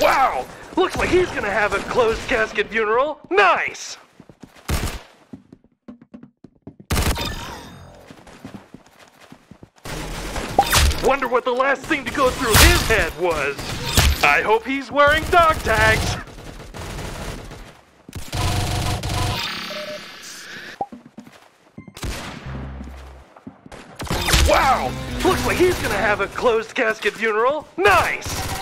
Wow! Looks like he's gonna have a closed casket funeral. Nice! Wonder what the last thing to go through his head was. I hope he's wearing dog tags. Wow! Looks like he's gonna have a closed casket funeral. Nice!